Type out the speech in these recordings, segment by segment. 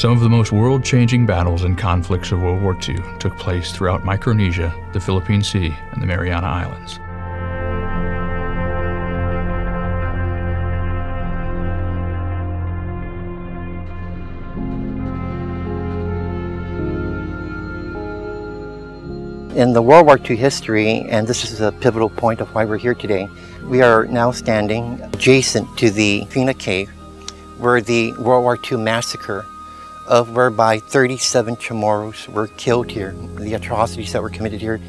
Some of the most world changing battles and conflicts of World War II took place throughout Micronesia, the Philippine Sea, and the Mariana Islands. In the World War II history, and this is a pivotal point of why we're here today, we are now standing adjacent to the Fena Cave, where the World War II massacre of whereby 37 Chamorros were killed here, the atrocities that were committed here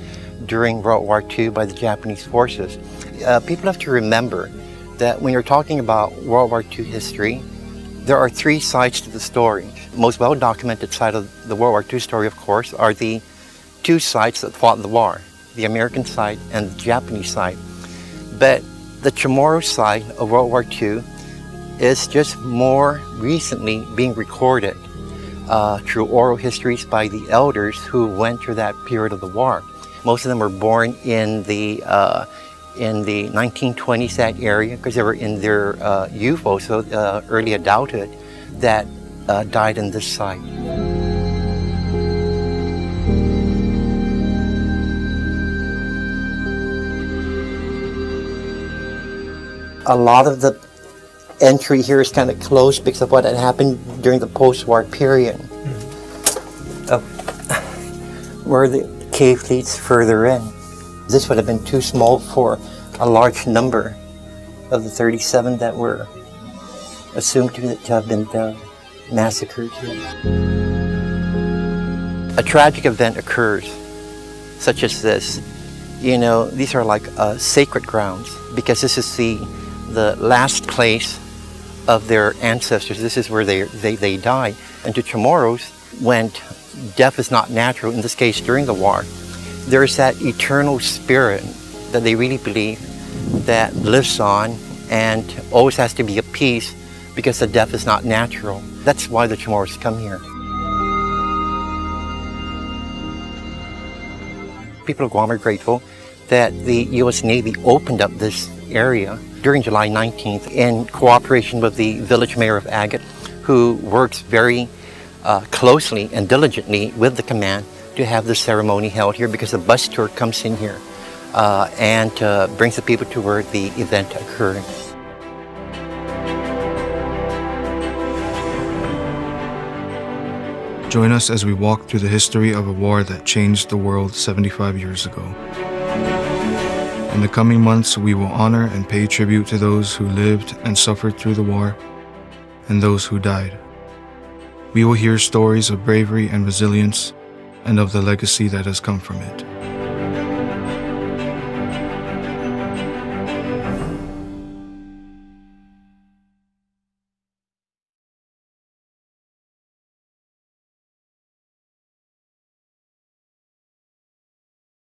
during World War II by the Japanese forces. Uh, people have to remember that when you're talking about World War II history, there are three sides to the story. Most well-documented side of the World War II story, of course, are the two sides that fought the war, the American side and the Japanese side. But the Chamorro side of World War II is just more recently being recorded uh, through oral histories by the elders who went through that period of the war. Most of them were born in the uh, in the 1920s that area because they were in their uh, youth also uh, early adulthood that uh, died in this site. a lot of the entry here is kind of closed because of what had happened during the post-war period. Mm. Oh. Where the cave leads further in. This would have been too small for a large number of the 37 that were assumed to, to have been uh, massacred here. A tragic event occurs, such as this. You know, these are like uh, sacred grounds because this is the the last place of their ancestors. This is where they, they, they died. And to Chamorros, when death is not natural, in this case during the war, there's that eternal spirit that they really believe that lives on and always has to be a peace because the death is not natural. That's why the Chamorros come here. People of Guam are grateful that the U.S. Navy opened up this area during July 19th in cooperation with the village mayor of Agat, who works very uh, closely and diligently with the command to have the ceremony held here because the bus tour comes in here uh, and uh, brings the people to where the event occurred. Join us as we walk through the history of a war that changed the world 75 years ago. In the coming months, we will honor and pay tribute to those who lived and suffered through the war and those who died. We will hear stories of bravery and resilience and of the legacy that has come from it.